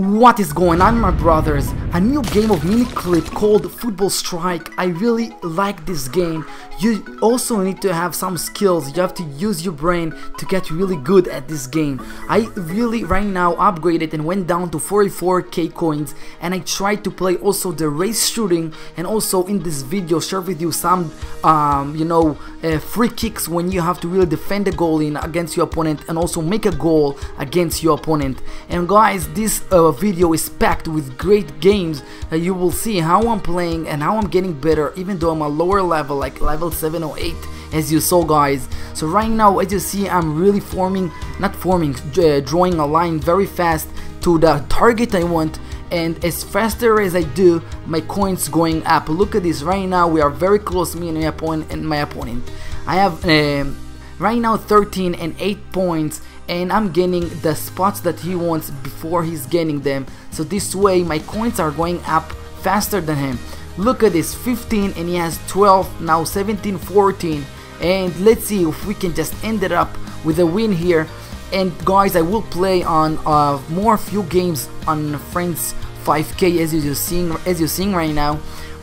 What is going on my brothers? A new game of Miniclip called Football Strike. I really like this game. You also need to have some skills. You have to use your brain to get really good at this game. I really right now upgraded and went down to 44k coins and I tried to play also the race shooting and also in this video share with you some um, you know uh, free kicks when you have to really defend the goal in against your opponent and also make a goal against your opponent. And guys this uh, video is packed with great games that you will see how I'm playing and how I'm getting better even though I'm a lower level like level 7 or 8 as you saw guys. So right now as you see I'm really forming not forming uh, drawing a line very fast to the target I want. And as faster as I do my coins going up. Look at this right now we are very close me and my opponent and my opponent. I have um, right now 13 and 8 points and I'm getting the spots that he wants before he's getting them. So this way my coins are going up faster than him. Look at this 15 and he has 12 now 17 14 and let's see if we can just end it up with a win here. And guys I will play on uh, more few games on friends 5k as you're seeing as you're seeing right now.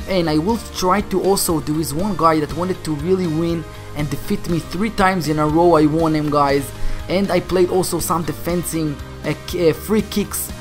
And I will try to also do there is one guy that wanted to really win and defeat me three times in a row. I won him guys and I played also some defending uh, uh, free kicks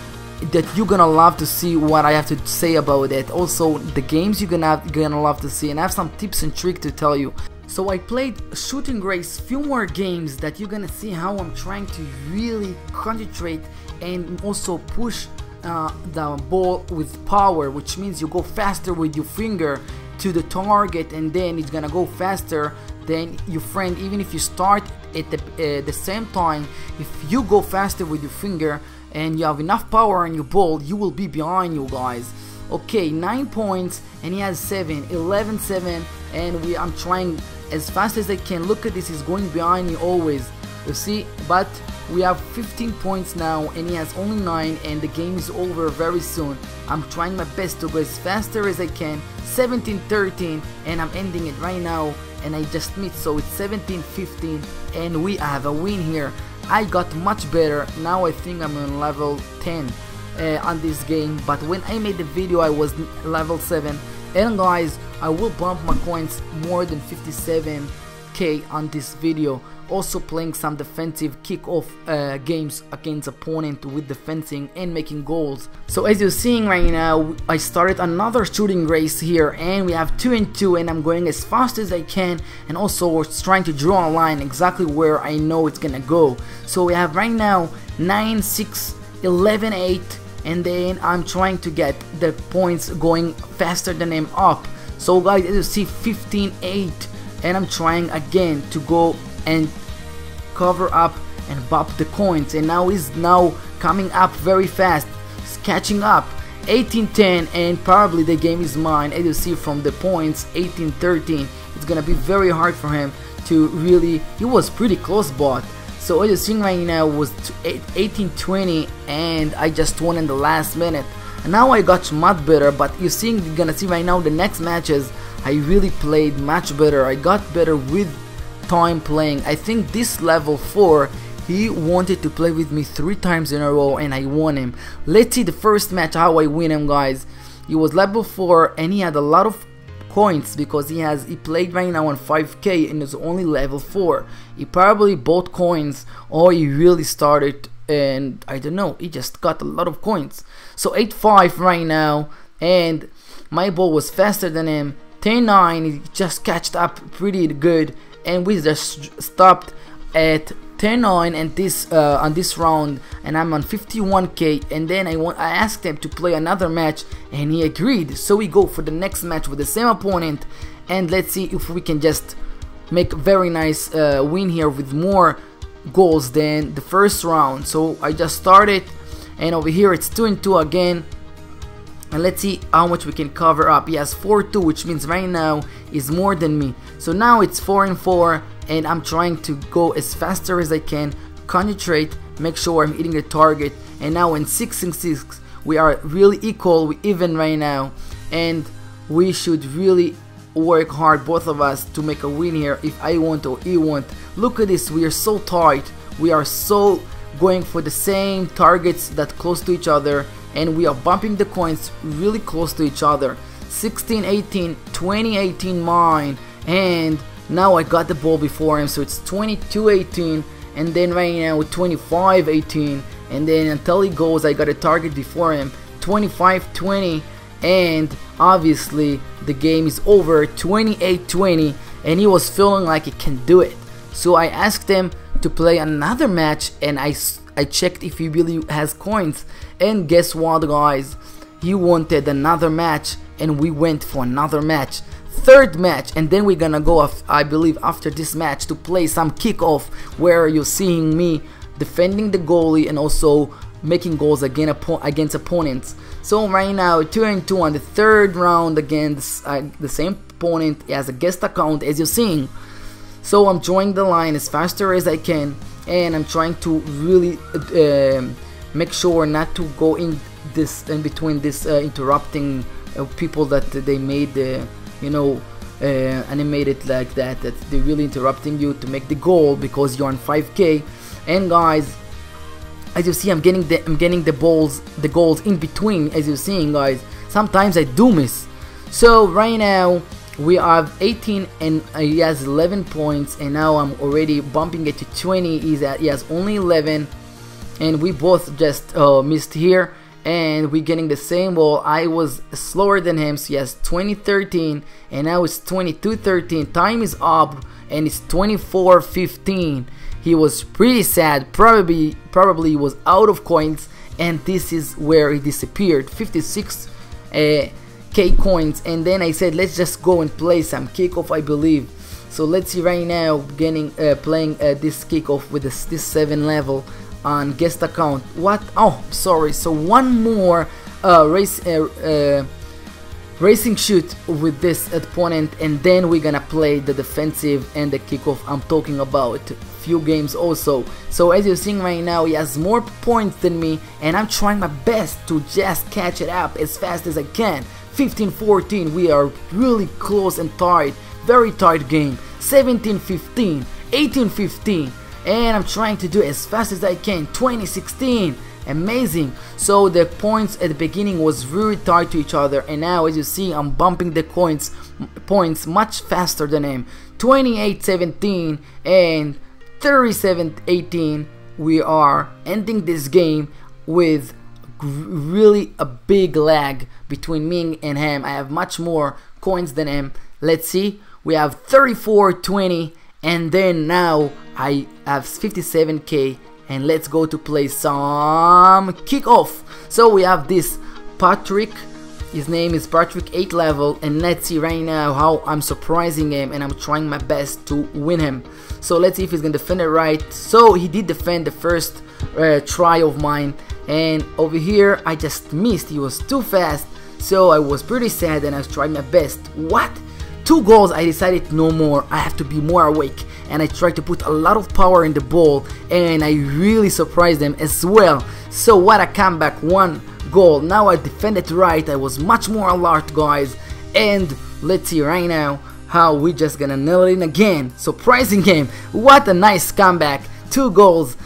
that you're gonna love to see what I have to say about it. Also the games you're gonna have, gonna love to see. And I have some tips and tricks to tell you. So I played shooting race few more games that you're gonna see how I'm trying to really concentrate and also push uh, the ball with power which means you go faster with your finger to the target and then it's gonna go faster than your friend even if you start at the, uh, the same time if you go faster with your finger and you have enough power on your ball you will be behind you guys. Okay 9 points and he has 7 11 7 and we I'm trying as fast as I can. Look at this he's going behind me always. You see but we have 15 points now and he has only 9 and the game is over very soon. I'm trying my best to go as faster as I can. 17 13 and I'm ending it right now and I just missed so it's 17 15 and we have a win here. I got much better. Now I think I'm on level 10 uh, on this game but when I made the video I was level 7 and guys I will bump my coins more than 57k on this video also playing some defensive kick-off uh, games against opponent with defending and making goals. So as you're seeing right now, I started another shooting race here and we have 2 and 2 and I'm going as fast as I can and also trying to draw a line exactly where I know it's gonna go. So we have right now 9, 6, 11, 8 and then I'm trying to get the points going faster than I'm up. So guys, as you see 15, 8 and I'm trying again to go and cover up and bop the coins. And now he's now coming up very fast he's catching up. 18-10 and probably the game is mine. As you see from the points 18-13 it's gonna be very hard for him to really he was pretty close but so as you're seeing right now was 18-20 and I just won in the last minute. And now I got much better but you're seeing you're gonna see right now the next matches I really played much better I got better with time playing. I think this level 4 he wanted to play with me three times in a row and I won him. Let's see the first match how I win him guys. He was level 4 and he had a lot of coins because he has he played right now on 5k and is only level 4. He probably bought coins or he really started and I don't know he just got a lot of coins. So 8-5 right now and my ball was faster than him 10-9 he just catched up pretty good and we just stopped at 10-9 and this uh, on this round and I'm on 51k and then I want I asked him to play another match and he agreed. So we go for the next match with the same opponent and let's see if we can just make very nice uh, win here with more goals than the first round. So I just started and over here it's 2 and 2 again and let's see how much we can cover up. He has 4-2 which means right now is more than me. So now it's 4 and 4 and I'm trying to go as faster as I can. Concentrate make sure I'm hitting the target. And now in 6 and 6 we are really equal we even right now. And we should really work hard both of us to make a win here. If I want or he want. Look at this we are so tight. We are so going for the same targets that close to each other and we are bumping the coins really close to each other. 16 18 20 18 mine and now I got the ball before him so it's 22 18 and then right now 25 18 and then until he goes I got a target before him 25 20 and obviously the game is over 28 20 and he was feeling like he can do it. So I asked him to play another match and I, I checked if he really has coins. And guess what guys? He wanted another match and we went for another match. Third match and then we're gonna go I believe after this match to play some kickoff where you're seeing me defending the goalie and also making goals again against opponents. So right now 2 and 2 on the third round against uh, the same opponent as a guest account as you're seeing. So I'm joining the line as faster as I can and I'm trying to really uh, make sure not to go in this in between this uh, interrupting uh, people that they made the you know uh, animated like that that they're really interrupting you to make the goal because you're on 5k and guys as you see I'm getting the I'm getting the balls the goals in between as you're seeing guys. Sometimes I do miss. So right now we have 18 and uh, he has 11 points and now I'm already bumping it to 20 he's at he has only 11 and we both just uh, missed here and we're getting the same ball. I was slower than him, so he has 2013 and now it's 2213. Time is up and it's 2415. He was pretty sad, probably probably was out of coins and this is where he disappeared. 56 uh, K coins and then I said let's just go and play some kickoff I believe. So let's see right now getting uh, playing uh, this kickoff with this, this 7 level on guest account. What? Oh, sorry. So one more uh, race uh, uh, racing shoot with this opponent, and then we're gonna play the defensive and the kickoff. I'm talking about few games also. So as you're seeing right now, he has more points than me, and I'm trying my best to just catch it up as fast as I can. 15-14, we are really close and tight. Very tight game. 17-15, 18-15 and I'm trying to do as fast as I can 2016 amazing so the points at the beginning was really tied to each other and now as you see I'm bumping the coins points much faster than him 28 17 and 37 18 we are ending this game with really a big lag between me and him. I have much more coins than him. Let's see. We have 34 20 and then now I have 57k and let's go to play some kickoff. So we have this Patrick his name is Patrick 8 level and let's see right now how I'm surprising him and I'm trying my best to win him. So let's see if he's gonna defend it right. So he did defend the first uh, try of mine and over here I just missed. He was too fast. So I was pretty sad and I was trying my best. What? Two goals. I decided no more. I have to be more awake and I tried to put a lot of power in the ball and I really surprised them as well. So what a comeback one goal. Now I defended right I was much more alert guys. And let's see right now how we just gonna nail it in again. Surprising game. What a nice comeback. Two goals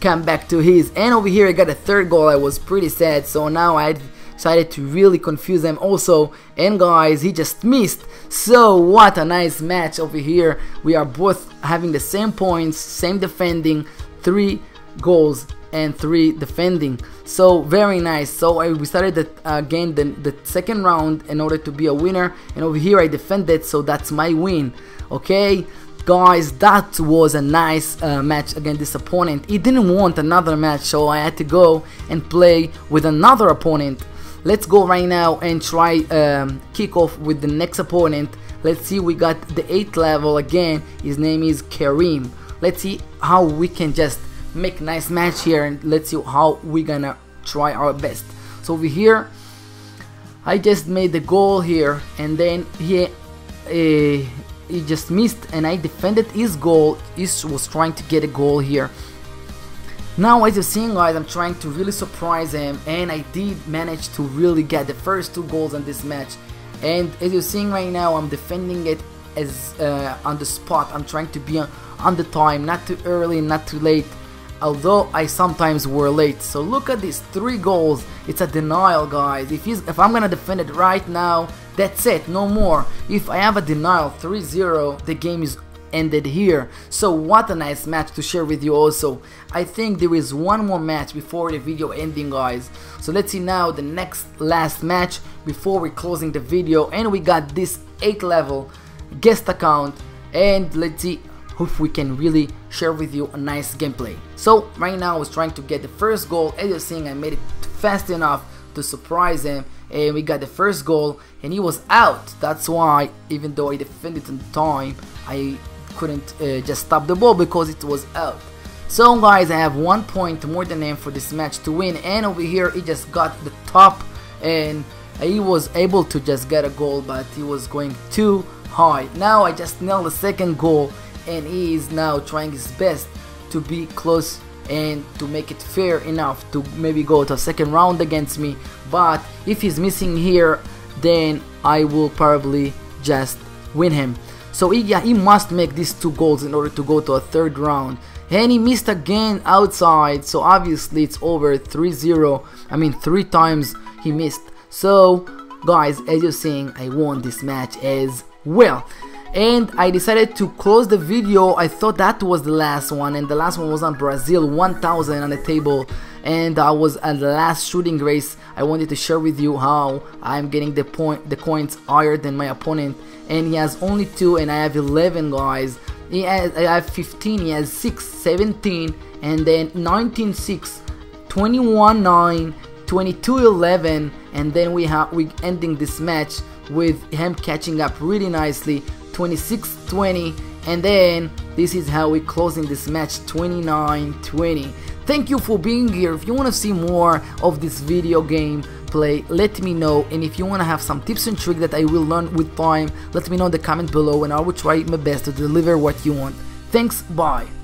come back to his and over here I got a third goal. I was pretty sad. So now I decided to really confuse them also. And guys he just missed. So what a nice match over here. We are both having the same points same defending three goals and three defending. So very nice. So I we started the, again the, the second round in order to be a winner. And over here I defended so that's my win. Okay? Guys that was a nice uh, match against this opponent. He didn't want another match so I had to go and play with another opponent let's go right now and try um, kick off with the next opponent. Let's see we got the 8th level again. His name is Kareem. Let's see how we can just make nice match here and let's see how we gonna try our best. So over here I just made the goal here and then he uh, he just missed and I defended his goal. He was trying to get a goal here now as you're seeing guys, I'm trying to really surprise him and I did manage to really get the first two goals in this match. And as you're seeing right now, I'm defending it as uh, on the spot. I'm trying to be on, on the time, not too early, not too late. although I sometimes were late. So look at these three goals. It's a denial, guys. If he's, if I'm gonna defend it right now, that's it, no more. If I have a denial 3-0, the game is ended here. So what a nice match to share with you also. I think there is one more match before the video ending guys. So let's see now the next last match before we're closing the video and we got this 8 level guest account and let's see if we can really share with you a nice gameplay. So right now I was trying to get the first goal as you're seeing I made it fast enough to surprise him and we got the first goal and he was out that's why even though I defended in time I couldn't uh, just stop the ball because it was out. So guys I have one point more than him for this match to win. And over here he just got the top and he was able to just get a goal but he was going too high. Now I just nailed the second goal and he is now trying his best to be close and to make it fair enough to maybe go to a second round against me. But if he's missing here then I will probably just win him so he, yeah, he must make these two goals in order to go to a third round. And he missed again outside so obviously it's over 3-0 I mean three times he missed. So guys as you're seeing I won this match as well. And I decided to close the video. I thought that was the last one and the last one was on Brazil 1000 on the table and I was at the last shooting race. I wanted to share with you how I'm getting the point the coins higher than my opponent. And he has only 2 and I have 11 guys. He has, I have 15 he has 6 17 and then 19 6 21 9 22 11 and then we have we ending this match with him catching up really nicely 26-20 and then this is how we're closing this match 29-20 thank you for being here. If you want to see more of this video game play let me know. And if you want to have some tips and tricks that I will learn with time let me know in the comment below and I will try my best to deliver what you want. Thanks bye